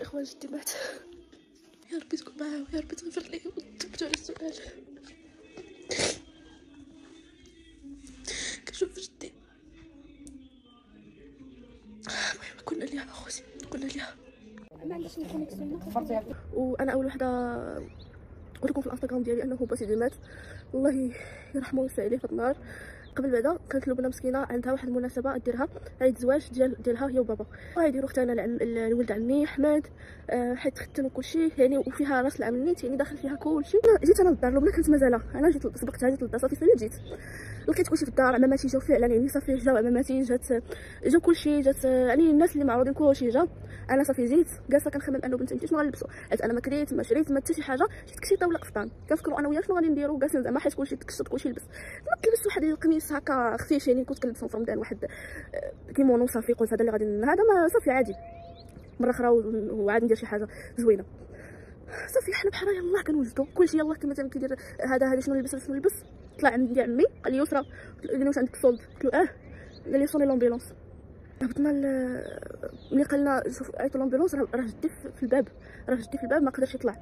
اخوان جدي مات يا ربي تكون معاه ويا ربي تغفر ليه وتبتو على السؤال كنشوف جدي المهم قلنا ليها اخوتي قلنا ليها وأنا أول وحدة قلت لكم في الانستغرام ديالي أنه باسيدي مات. الله يرحمه ويوسع عليه في النار. قبل بعدا كانت لبنى مسكينة عندها واحد المناسبة ديرها عيد الزواج ديال ديالها هي وبابا. وغيديروا اختنا العم الولد عمي أحمد آه حيت ختن وكلشي يعني وفيها راس العام نيت يعني داخل فيها كلشي. جيت أنا للدار لبنى كانت مازال أنا جيت سبقتها جيت للدار صافي سالي جيت؟ لقيت كلشي في الدار عماماتي جاو فعلا يعني صافي جاو عماماتي جات جا كلشي جات يعني الناس اللي معروضين كلشي جا. أنا صافي جيت جالسة كنخمم أنه بنت انت شنو غنلبسوا حيت أنا ما كريت ما شريت ما حتى شي حاجة. جيت كشي طاوله قفطان. كنفكروا أنا وياه شنو غادي نديروا جالسين زعما حيت كلشي تكشط كلشي لبس نط لبست واحد القميص هكا خفيف يعني كنت كنلبسو في رمضان واحد آه، كيمونو صافي قلت هذا اللي غادي هذا ما صافي عادي. مرة أخرى وعاد ندير شي حاجة زوينة. صافي حنا بحال يلاه كنوجدو كلشي يلاه كما مثلا كيدير هذا هذا شنو نلبس شنو نلبس طلع عندي عمي قال لي يسرا قال لي واش عندك solde قلت له آه. قال لي صوني l'ambulance هبطنا ملي قالنا شوف عيطوا l'ambulance راه جدي في الباب. راه جدي في الباب ما قدرش يطلع.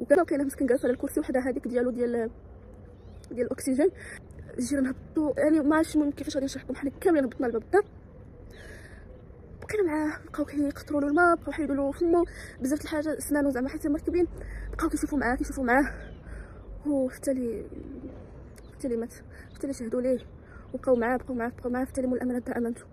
وكان كاينة مسكين جالس على الكرسي وحدة هذيك ديالو ديال ديال الأكسجين. جينا نهبطوا يعني ما عرفتش المهم كيفاش غادي نشرح لكم حنا كاملين هبطنا لباب الدار بقينا معاه. بقاو كيقطروا له الماء بقاو حيدوا له فمو. بزاف الحاجات سنانو زعما حتى مركبين. بقاو كيشوفوا معاه كيشوفوا معاه. وحتى لي حتى لي مات. حتى لي شهدوا ليه. وبقاو معاه بقاو معاه بقاو معاه. حتى لي مول الامانه أمانته.